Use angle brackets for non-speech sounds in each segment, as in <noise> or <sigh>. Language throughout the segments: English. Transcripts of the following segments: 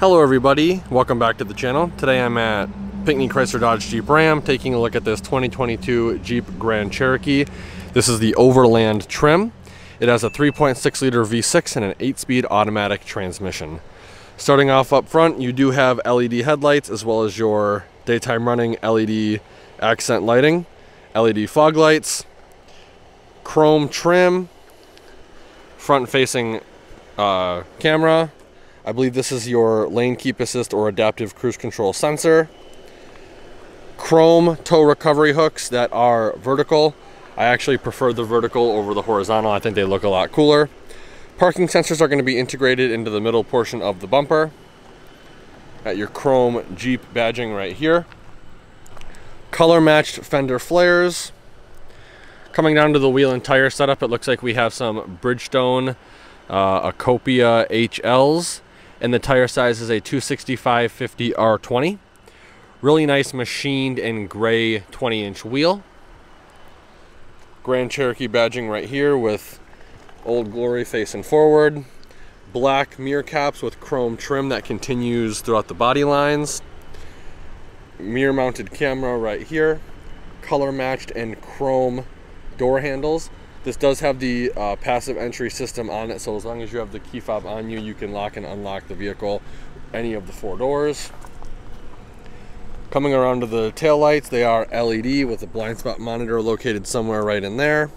Hello everybody, welcome back to the channel. Today I'm at Pinckney Chrysler Dodge Jeep Ram taking a look at this 2022 Jeep Grand Cherokee. This is the Overland trim. It has a 3.6 liter V6 and an 8-speed automatic transmission. Starting off up front, you do have LED headlights as well as your daytime running LED accent lighting, LED fog lights, chrome trim, front facing uh, camera, I believe this is your lane keep assist or adaptive cruise control sensor. Chrome tow recovery hooks that are vertical. I actually prefer the vertical over the horizontal. I think they look a lot cooler. Parking sensors are going to be integrated into the middle portion of the bumper. At your chrome Jeep badging right here. Color matched fender flares. Coming down to the wheel and tire setup, it looks like we have some Bridgestone uh, Ecopia HLs and the tire size is a 265 50 R20. Really nice machined and gray 20 inch wheel. Grand Cherokee badging right here with Old Glory facing forward. Black mirror caps with chrome trim that continues throughout the body lines. Mirror mounted camera right here. Color matched and chrome door handles. This does have the uh, passive entry system on it, so as long as you have the key fob on you, you can lock and unlock the vehicle, any of the four doors. Coming around to the tail lights, they are LED with a blind spot monitor located somewhere right in there.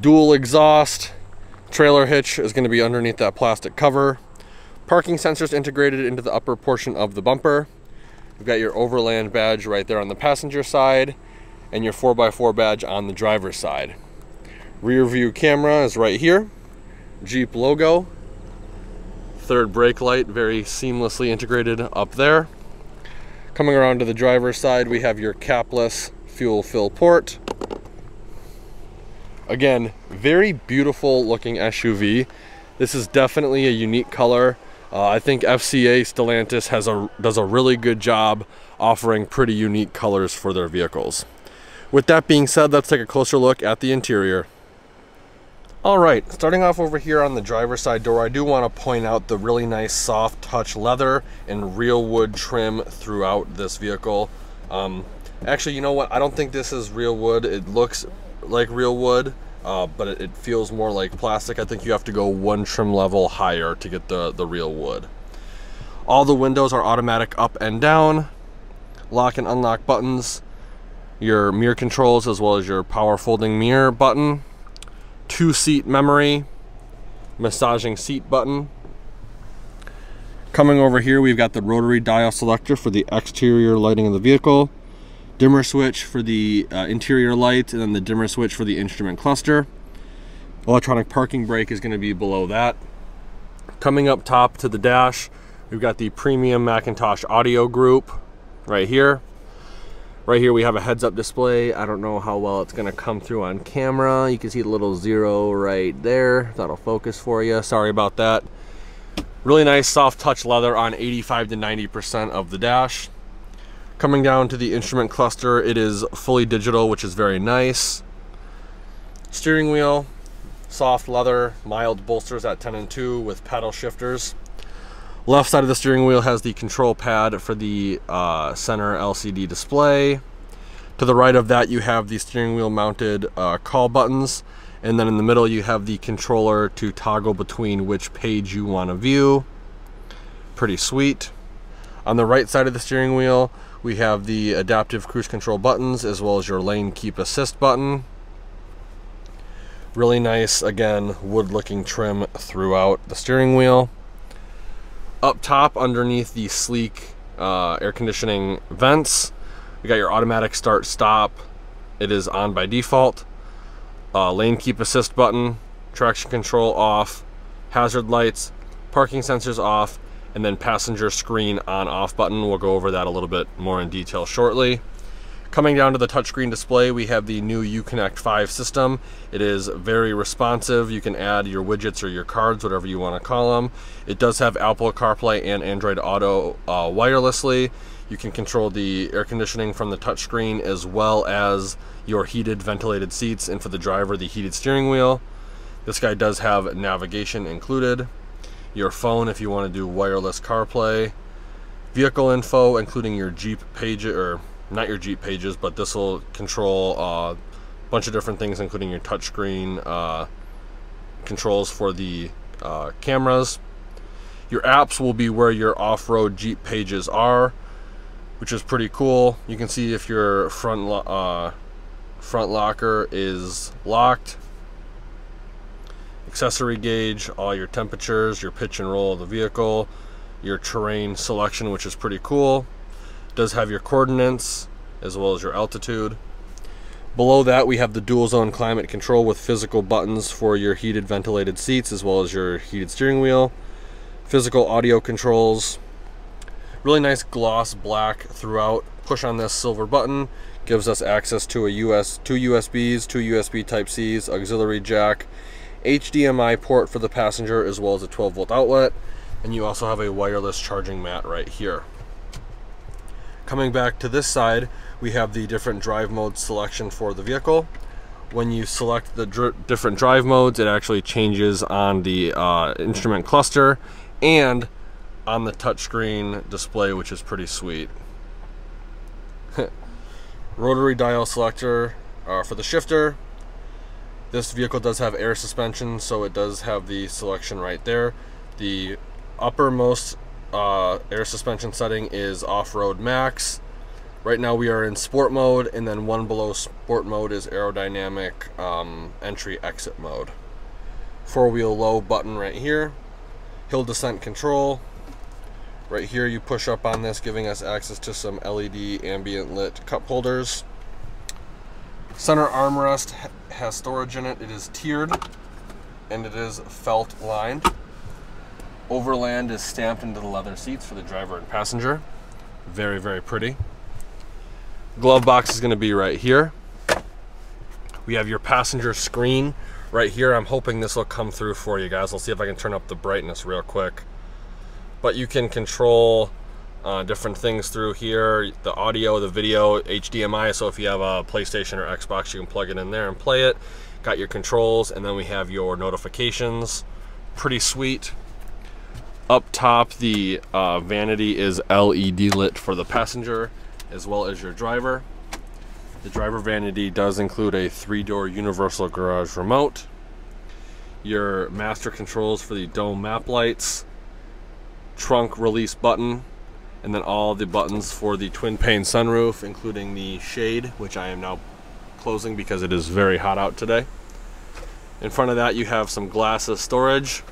Dual exhaust, trailer hitch is going to be underneath that plastic cover. Parking sensors integrated into the upper portion of the bumper. You've got your overland badge right there on the passenger side and your 4x4 badge on the driver's side. Rear view camera is right here. Jeep logo. Third brake light very seamlessly integrated up there. Coming around to the driver's side, we have your capless fuel fill port. Again, very beautiful looking SUV. This is definitely a unique color. Uh, I think FCA Stellantis has a, does a really good job offering pretty unique colors for their vehicles. With that being said, let's take a closer look at the interior. All right, starting off over here on the driver's side door, I do want to point out the really nice soft touch leather and real wood trim throughout this vehicle. Um, actually, you know what? I don't think this is real wood. It looks like real wood, uh, but it, it, feels more like plastic. I think you have to go one trim level higher to get the, the real wood. All the windows are automatic up and down, lock and unlock buttons, your mirror controls as well as your power folding mirror button two seat memory, massaging seat button. Coming over here, we've got the rotary dial selector for the exterior lighting of the vehicle, dimmer switch for the uh, interior light, and then the dimmer switch for the instrument cluster. Electronic parking brake is going to be below that. Coming up top to the dash, we've got the premium McIntosh audio group right here. Right here we have a heads-up display. I don't know how well it's gonna come through on camera. You can see the little zero right there. That'll focus for you. Sorry about that. Really nice soft touch leather on 85 to 90% of the dash. Coming down to the instrument cluster, it is fully digital, which is very nice. Steering wheel, soft leather, mild bolsters at 10 and 2 with paddle shifters. Left side of the steering wheel has the control pad for the uh, center LCD display. To the right of that you have the steering wheel mounted uh, call buttons and then in the middle you have the controller to toggle between which page you want to view. Pretty sweet. On the right side of the steering wheel we have the adaptive cruise control buttons as well as your lane keep assist button. Really nice, again, wood looking trim throughout the steering wheel. Up top, underneath the sleek uh, air conditioning vents, you got your automatic start stop. It is on by default. Uh, lane keep assist button, traction control off, hazard lights, parking sensors off, and then passenger screen on off button. We'll go over that a little bit more in detail shortly. Coming down to the touchscreen display, we have the new Uconnect 5 system. It is very responsive. You can add your widgets or your cards, whatever you want to call them. It does have Apple CarPlay and Android Auto uh, wirelessly. You can control the air conditioning from the touchscreen as well as your heated ventilated seats and for the driver the heated steering wheel. This guy does have navigation included. your phone if you want to do wireless CarPlay, vehicle info, including your Jeep page or not your Jeep pages, but this will control a bunch of different things, including your touchscreen uh, controls for the uh, cameras. Your apps will be where your off-road Jeep pages are, which is pretty cool. You can see if your front uh, front locker is locked. Accessory gauge, all your temperatures, your pitch and roll of the vehicle, your terrain selection, which is pretty cool. Does have your coordinates as well as your altitude. Below that, we have the dual zone climate control with physical buttons for your heated ventilated seats as well as your heated steering wheel. Physical audio controls. Really nice gloss black throughout. Push on this silver button gives us access to a US, two USBs, two USB Type Cs, auxiliary jack, HDMI port for the passenger as well as a 12 volt outlet and you also have a wireless charging mat right here. Coming back to this side, we have the different drive mode selection for the vehicle. When you select the dr different drive modes, it actually changes on the uh, instrument cluster and on the touchscreen display, which is pretty sweet. <laughs> Rotary dial selector uh, for the shifter. This vehicle does have air suspension, so it does have the selection right there. The uppermost uh, air suspension setting is off-road max. Right now we are in sport mode and then one below sport mode is aerodynamic um, entry exit mode. Four wheel low button right here. Hill descent control. Right here you push up on this giving us access to some LED ambient lit cup holders. Center armrest has storage in it. It is tiered and it is felt lined. Overland is stamped into the leather seats for the driver and passenger. Very, very pretty. Glove box is going to be right here. We have your passenger screen right here. I'm hoping this will come through for you guys. I'll see if I can turn up the brightness real quick. But you can control uh, different things through here. The audio, the video, HDMI. So if you have a PlayStation or Xbox, you can plug it in there and play it. Got your controls, and then we have your notifications. Pretty sweet. Up top, the uh, vanity is LED lit for the passenger as well as your driver. The driver vanity does include a three-door universal garage remote, your master controls for the dome map lights, trunk release button, and then all the buttons for the twin pane sunroof, including the shade, which I am now closing because it is very hot out today. In front of that, you have some glasses storage,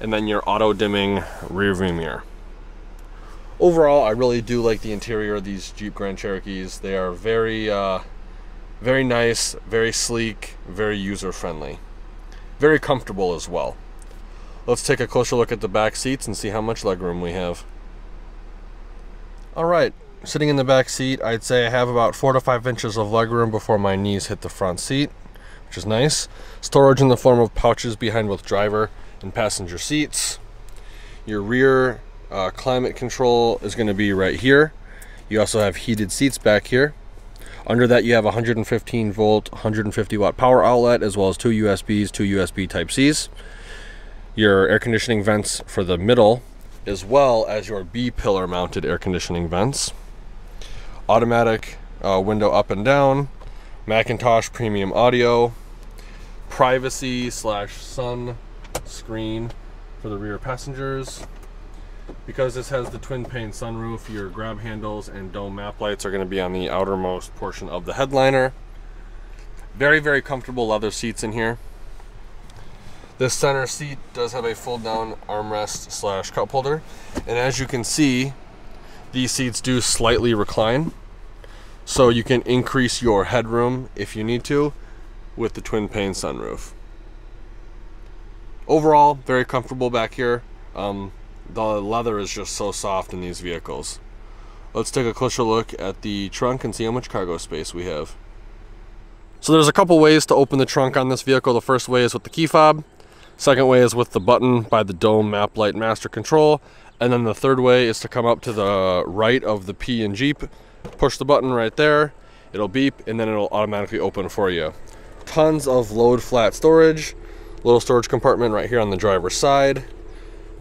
and then your auto dimming rear view mirror. Overall, I really do like the interior of these Jeep Grand Cherokees. They are very, uh, very nice, very sleek, very user friendly, very comfortable as well. Let's take a closer look at the back seats and see how much legroom we have. All right, sitting in the back seat, I'd say I have about four to five inches of legroom before my knees hit the front seat, which is nice. Storage in the form of pouches behind both driver and passenger seats. Your rear uh, climate control is going to be right here. You also have heated seats back here. Under that you have 115 volt, 150 watt power outlet as well as two USBs, two USB type Cs. Your air conditioning vents for the middle as well as your B-pillar mounted air conditioning vents. Automatic uh, window up and down, McIntosh premium audio, privacy slash sun screen for the rear passengers. Because this has the twin pane sunroof, your grab handles and dome map lights are going to be on the outermost portion of the headliner. Very, very comfortable leather seats in here. This center seat does have a fold down armrest slash cup holder. And as you can see, these seats do slightly recline. So you can increase your headroom if you need to with the twin pane sunroof overall, very comfortable back here. Um, the leather is just so soft in these vehicles. Let's take a closer look at the trunk and see how much cargo space we have. So there's a couple ways to open the trunk on this vehicle. The first way is with the key fob. Second way is with the button by the Dome Map Light Master Control. And then the third way is to come up to the right of the P and Jeep, push the button right there, it'll beep, and then it'll automatically open for you. Tons of load flat storage, little storage compartment right here on the driver's side.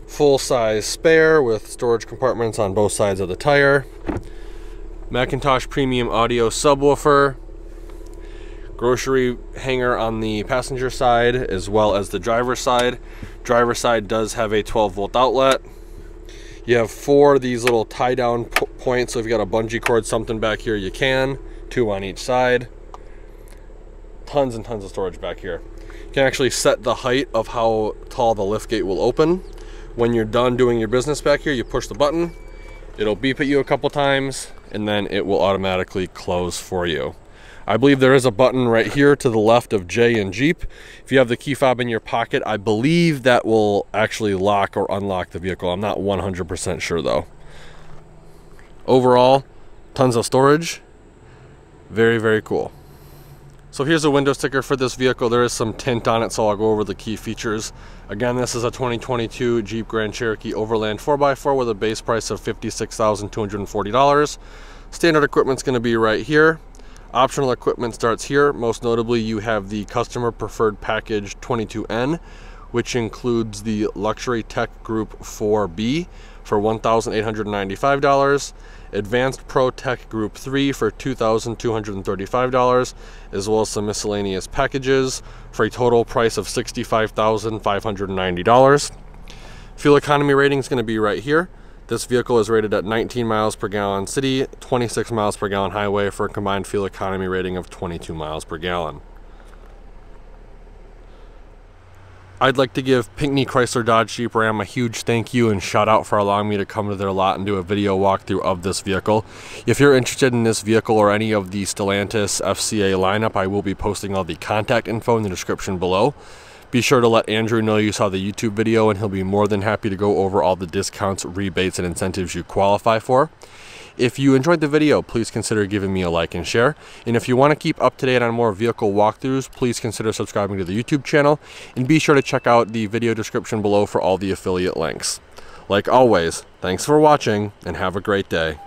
Full size spare with storage compartments on both sides of the tire. McIntosh premium audio subwoofer. Grocery hanger on the passenger side as well as the driver's side. Driver's side does have a 12 volt outlet. You have four of these little tie down points. So if you got a bungee cord, something back here, you can. Two on each side. Tons and tons of storage back here. You can actually set the height of how tall the lift gate will open. When you're done doing your business back here, you push the button. It'll beep at you a couple times and then it will automatically close for you. I believe there is a button right here to the left of J and Jeep. If you have the key fob in your pocket, I believe that will actually lock or unlock the vehicle. I'm not 100% sure though. Overall, tons of storage. Very, very cool. So here's a window sticker for this vehicle. There is some tint on it, so I'll go over the key features. Again, this is a 2022 Jeep Grand Cherokee Overland 4x4 with a base price of $56,240. Standard equipment's gonna be right here. Optional equipment starts here. Most notably, you have the customer preferred package 22N, which includes the Luxury Tech Group 4B for $1,895, Advanced Pro Tech Group 3 for $2,235, as well as some miscellaneous packages for a total price of $65,590. Fuel economy rating is going to be right here. This vehicle is rated at 19 miles per gallon city, 26 miles per gallon highway for a combined fuel economy rating of 22 miles per gallon. I'd like to give Pinckney Chrysler Dodge Jeep Ram a huge thank you and shout out for allowing me to come to their lot and do a video walkthrough of this vehicle. If you're interested in this vehicle or any of the Stellantis FCA lineup, I will be posting all the contact info in the description below. Be sure to let Andrew know you saw the YouTube video and he'll be more than happy to go over all the discounts, rebates, and incentives you qualify for. If you enjoyed the video, please consider giving me a like and share. And if you want to keep up to date on more vehicle walkthroughs, please consider subscribing to the YouTube channel. And be sure to check out the video description below for all the affiliate links. Like always, thanks for watching and have a great day.